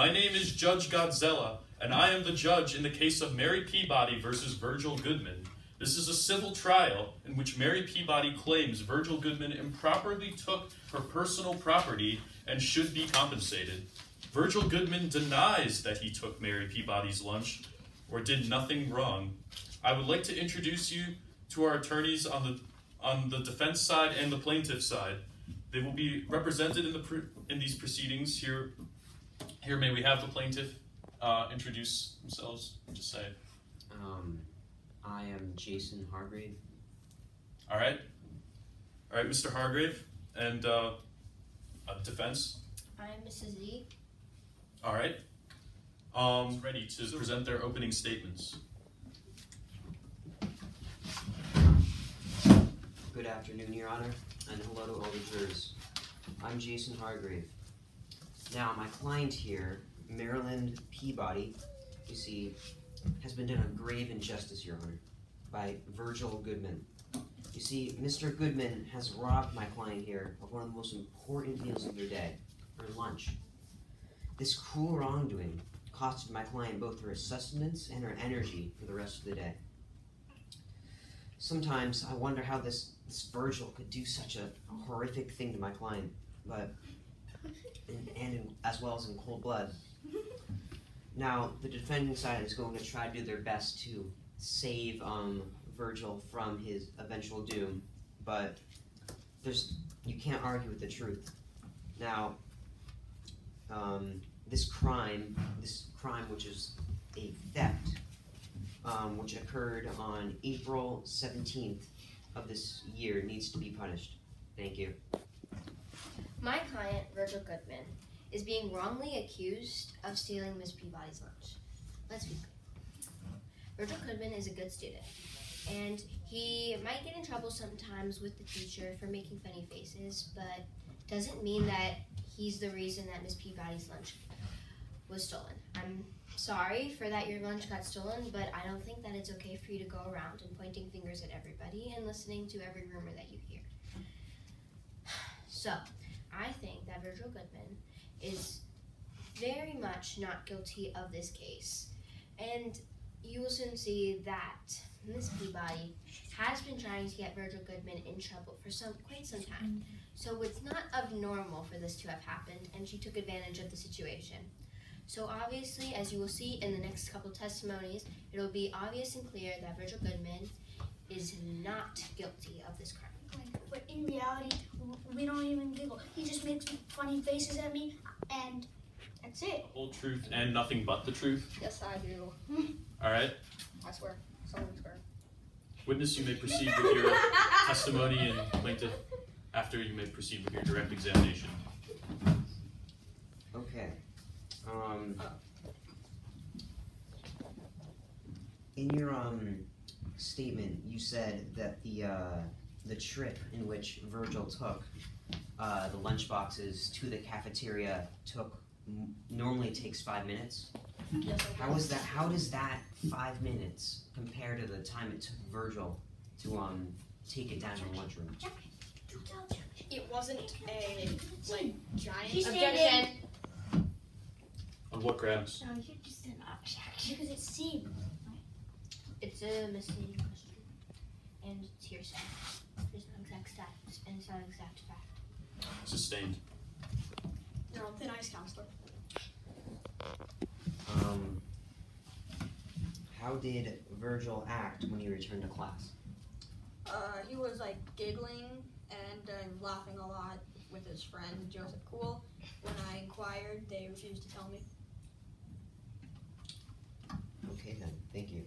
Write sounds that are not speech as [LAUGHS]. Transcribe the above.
My name is Judge Godzilla, and I am the judge in the case of Mary Peabody versus Virgil Goodman. This is a civil trial in which Mary Peabody claims Virgil Goodman improperly took her personal property and should be compensated. Virgil Goodman denies that he took Mary Peabody's lunch or did nothing wrong. I would like to introduce you to our attorneys on the on the defense side and the plaintiff side. They will be represented in the in these proceedings. Here, here may we have the plaintiff uh, introduce themselves. Just say. Um, I am Jason Hargrave. All right, all right, Mr. Hargrave, and uh, uh, defense. I'm Mrs. Z. All right. Um, ready to present their opening statements. Good afternoon, Your Honor, and hello to all the jurors. I'm Jason Hargrave. Now, my client here, Maryland Peabody, you see, has been done a grave injustice, Your Honor, by Virgil Goodman. You see, Mr. Goodman has robbed my client here of one of the most important meals of their day, her lunch. This cruel wrongdoing costed my client both her sustenance and her energy for the rest of the day. Sometimes I wonder how this, this Virgil could do such a horrific thing to my client, but and, in, as well as in cold blood. Now the defending side is going to try to do their best to save um, Virgil from his eventual doom, but there's you can't argue with the truth. Now, um, this crime, this crime which is a theft, um, which occurred on April 17th of this year, needs to be punished. Thank you. My client, Virgil Goodman, is being wrongly accused of stealing Miss Peabody's lunch. Let's be clear. Virgil Goodman is a good student, and he might get in trouble sometimes with the teacher for making funny faces, but doesn't mean that he's the reason that Miss Peabody's lunch was stolen. I'm sorry for that your lunch got stolen, but I don't think that it's okay for you to go around and pointing fingers at everybody and listening to every rumor that you hear. [SIGHS] So, I think that Virgil Goodman is very much not guilty of this case. And you will soon see that Miss Peabody has been trying to get Virgil Goodman in trouble for some quite some time. So it's not abnormal for this to have happened, and she took advantage of the situation. So obviously, as you will see in the next couple testimonies, it will be obvious and clear that Virgil Goodman is not guilty of this crime. But in reality, we don't even giggle. He just makes funny faces at me, and that's it. The whole truth and nothing but the truth. Yes, I do. [LAUGHS] All right. I swear. Someone swear. Witness, you may proceed with your [LAUGHS] testimony, and plaintiff, after you may proceed with your direct examination. Okay. Um, in your um statement, you said that the uh, the trip in which Virgil took uh, the lunch boxes to the cafeteria took normally takes five minutes. Yes, How is that? How does that five minutes compare to the time it took Virgil to um take it down to the lunchroom? Don't tell Jack. It wasn't a like giant He's objection. On what grounds? No, you're just an objection. Because it seemed. It's a misleading question. And it's hearsay. There's no exact stats, and it's not an exact fact. Sustained. You're on thin ice, counselor. Um, how did Virgil act when he returned to class? Uh, he was like giggling and uh, laughing a lot with his friend Joseph Cool. When I inquired, they refused to tell me. Okay then, thank you.